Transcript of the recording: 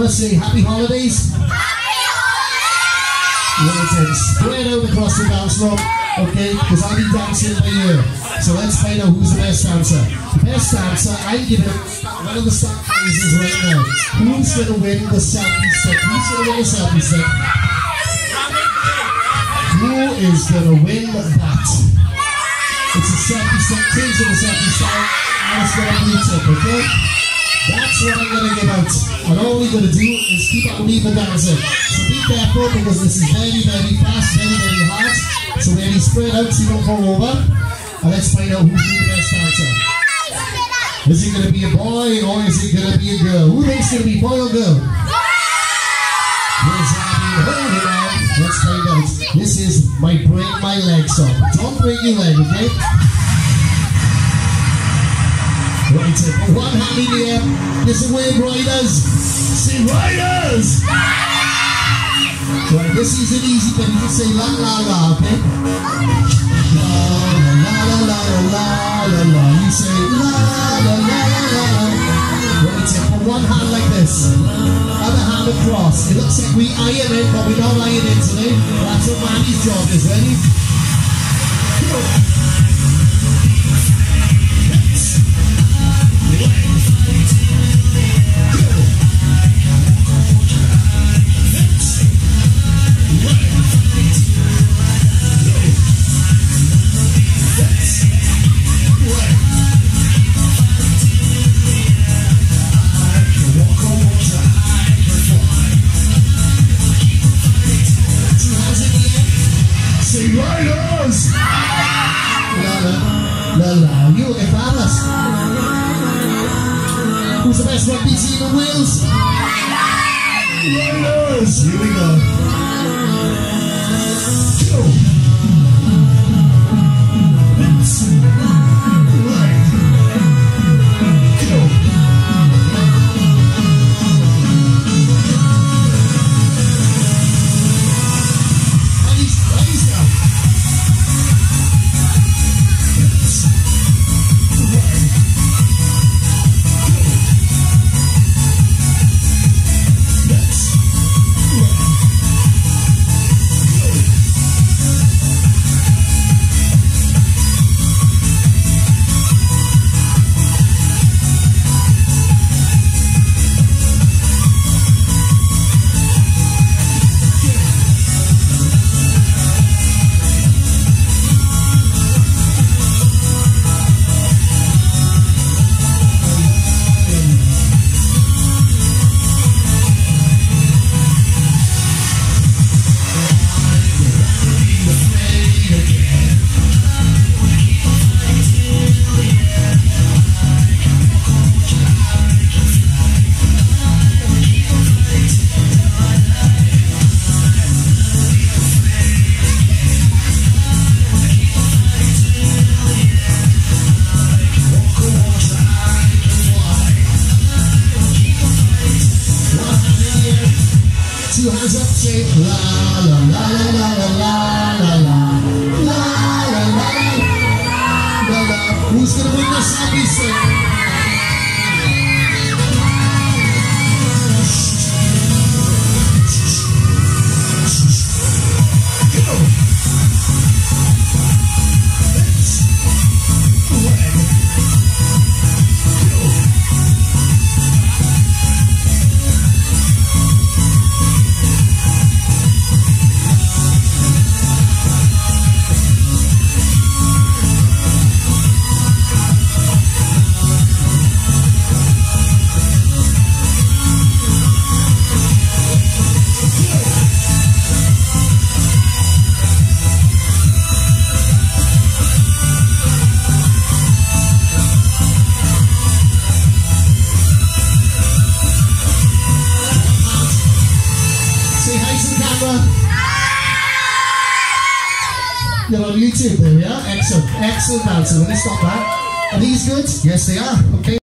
camera, say happy holidays. Right spread out across the dance floor, okay? Because I'll be dancing by ear. So let's find out who's the best dancer. The best dancer, I give giving one of the start prizes right now. Who's gonna win the selfie stick? Who's gonna win the selfie stick? Who is gonna win that? It's a selfie stick, change to the selfie style, and it's gonna be tip, okay? That's what I'm gonna give out. And all we're gonna do is keep on even dancing. So be careful because this is very, very fast, very, very hard. So maybe spread out so you don't fall over. And let's find out who's the best dancer. Is it gonna be a boy or is it gonna be a girl? Who thinks it's gonna be boy or girl? It. Let's find out. This is my break my leg song. Don't break your leg, okay? Right, one hand in the air. Listen, wave riders. Say riders. Right, this is an easy thing. You say la la la, okay? La la la la la la la. You say la la la la la la. Right, put one hand like this. Other hand across. It looks like we iron it, but we don't ironing today. That's what Manny's job is. Ready? Lalau, ah, viu o que falas? Os mais rapizinho, Wills. Wills, here we go. Two hands up, say la la la la la la la la la la la la la. Who's gonna win this happy stick? You're on YouTube there, we are. Excellent, excellent dancer. Let me stop that. Are these good? Yes, they are. Okay.